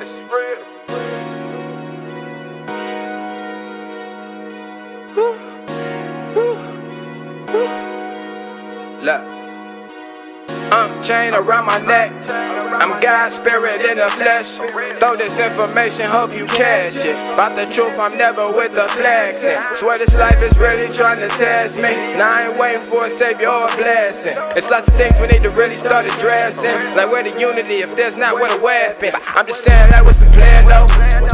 It's real. Look. Um, I'm chained around my neck. I'm God's spirit in the flesh. Throw this information, hope you catch it. About the truth, I'm never with the flexing. Swear this life is really trying to test me. Now I ain't waiting for a savior or a blessing. It's lots of things we need to really start addressing. Like where the unity if there's not where the weapons. I'm just saying, like, what's the plan though?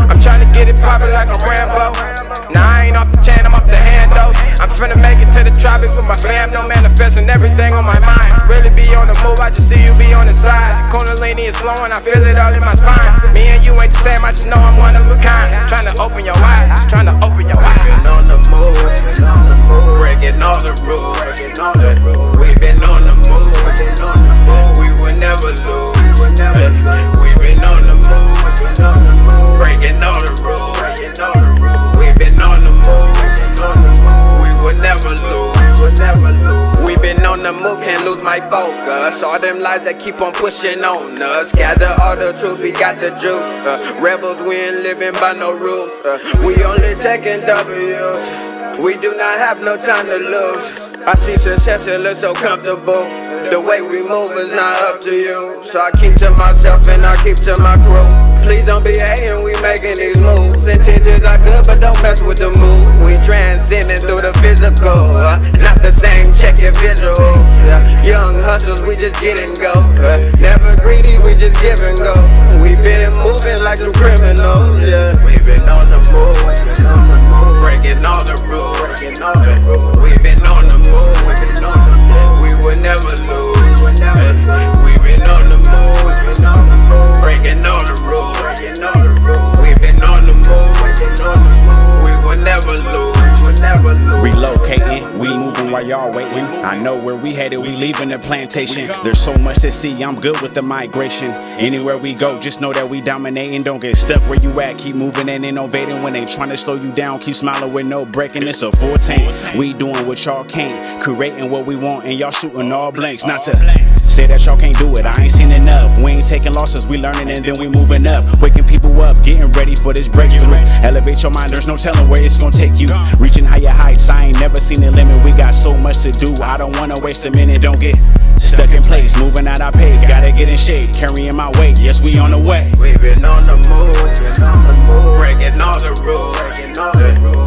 I'm trying to get it poppin' like I'm Rambo. Now I ain't off the chain, I'm off the handles. I'm finna make it to the tropics with my fam, no manifesting everything on my mind. Really be on the I just see you be on the side. Kundalini is flowing, I feel it all in my spine. Me and you ain't the same, I just know I'm one of a kind. Trying to open your eyes, trying to open your eyes. been on the move, them lies that keep on pushing on us. Gather all the truth, we got the juice. Uh, rebels, we ain't living by no rules. Uh, we only taking W's. We do not have no time to lose. I see success, it looks so comfortable. The way we move is not up to you. So I keep to myself and I keep to my crew. Please don't be hating, we making these moves. Intentions are good, but don't mess with the mood. We transcending through the physical. uh, not the same, check your visuals. uh, young get and go. uh, never greedy, we just give and go. We been moving like some criminals. Yeah, I know where we headed, we leaving the plantation. There's so much to see, I'm good with the migration. Anywhere we go, just know that we dominating. Don't get stuck where you at, keep moving and innovating. When they trying to slow you down, keep smiling with no breaking. It's a full tank. We doing what y'all can't, creating what we want, and y'all shooting all blanks. Not to say that y'all can't do it, I ain't seen enough. We ain't taking losses, we learning and then we moving up. Waking people up, getting ready for this breakthrough. Elevate your mind, there's no telling where it's gonna take you. Reaching higher ain't never seen a limit. We got so much to do, I don't wanna waste a minute. Don't get stuck in place, moving at our pace. Gotta get in shape, carrying my weight. Yes, we on the way. we been on the move, breaking all the rules.